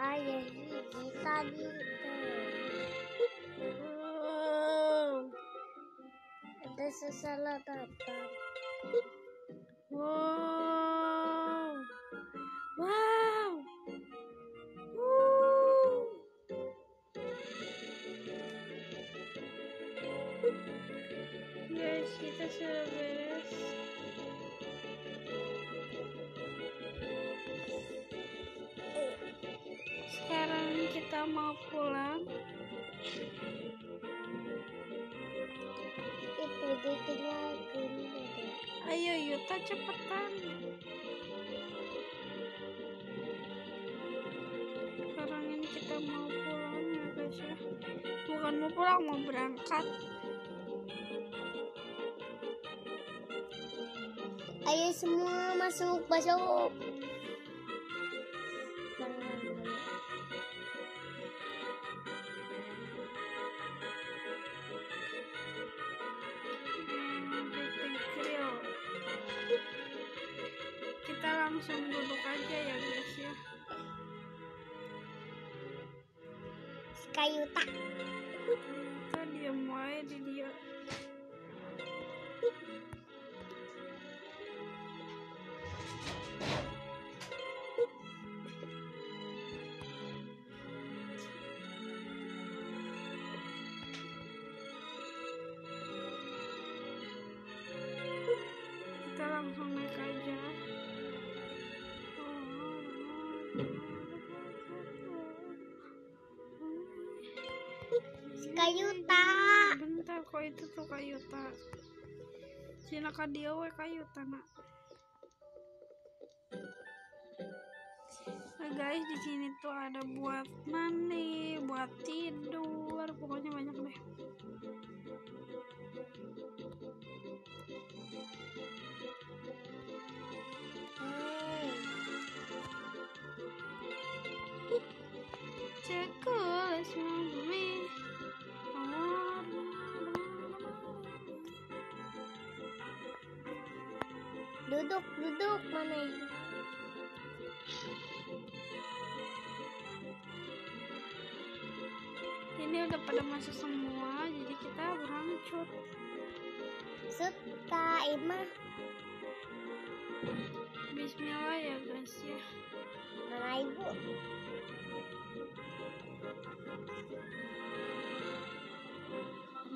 Ayah gigi tadi tuh. Ada sesalah datang. Wow. Mau pulang. Itu ditinggalkan. Ayo Yuta cepetan. Sekarang ini kita mau pulang ya guys ya. Bukan mau pulang, mau berangkat. Ayo semua masuk, masuk. Langsung duduk aja ya guys ya. Kayu tak. Kayu tak. Bentar kok itu tuh kayu tak. Cina ka dia we kayu nak. Nah guys di sini tuh ada buat mandi, buat tidur, pokoknya banyak deh. Duduk, duduk mana? Ini udah pada masuk semua, jadi kita berangcut. Suka Ima. Bismillah ya guys ya. Mana ibu?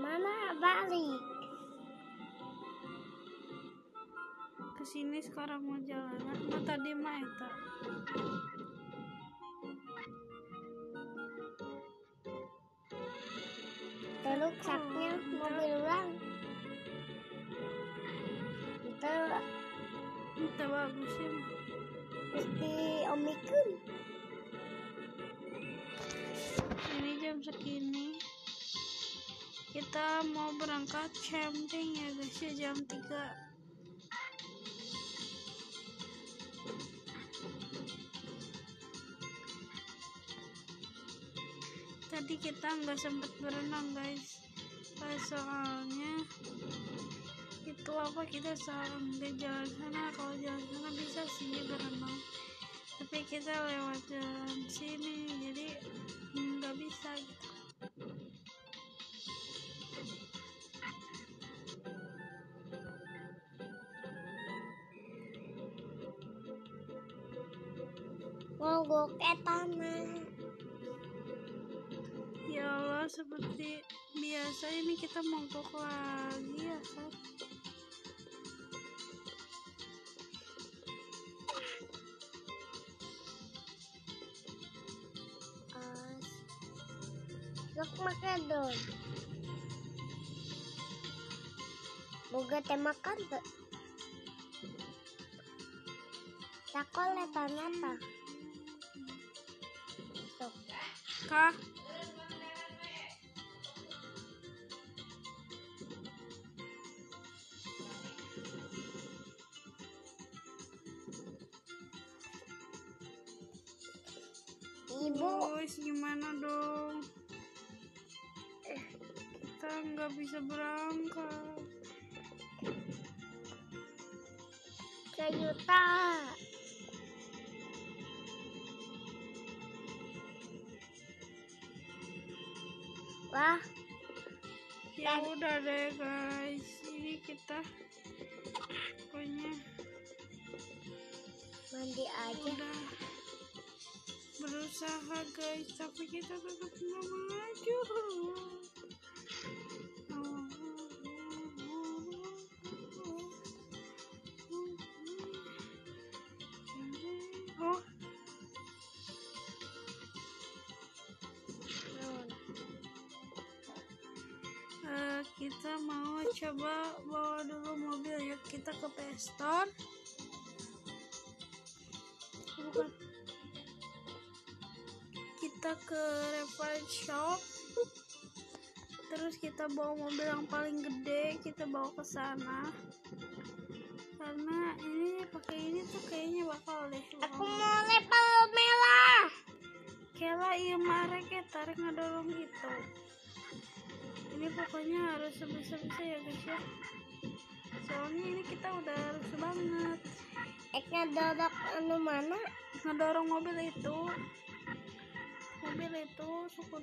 Mana balik? Ke sini sekarang mau jalan. Nah, tadi mah eta. Terus saknya mobil ulang. Itu Itu bagus ya. mah. mesti omikun. Ini jam segini. Kita mau berangkat camping ya guys ya jam 3 Tadi kita nggak sempat berenang guys. Eh, soalnya itu apa kita salah nggak jalan sana. Kalau jalan sana bisa sih berenang. Tapi kita lewat jalan sini jadi nggak bisa gitu. Ke seperti biasa ini kita mogok lagi ya kan As. Sok makan dong. Boga teh makan tuh. Takol letanya tak. Sok. kah Ibu, Guys, gimana dong? Kita nggak bisa berangkat. Sejuta. Wah, ya udah deh guys. Ini kita pokoknya mandi aja. udah berusaha guys. Tapi kita tetap nggak maju. Eh, kita mau coba bawa dulu mobil. Yuk kita ke Peston bukan kita ke repair shop. Terus kita bawa mobil yang paling gede kita bawa ke sana. Karena ini pakai ini tuh kayaknya bakal deh. Aku mau lepel merah. Kela iya marek ya tarik ngedorong gitu. Ini pokoknya harus sebisa-bisa ya guys ya. Soalnya ini kita udah harus banget. Eknya dodok anu mana? ngedorong mobil itu mobil itu suku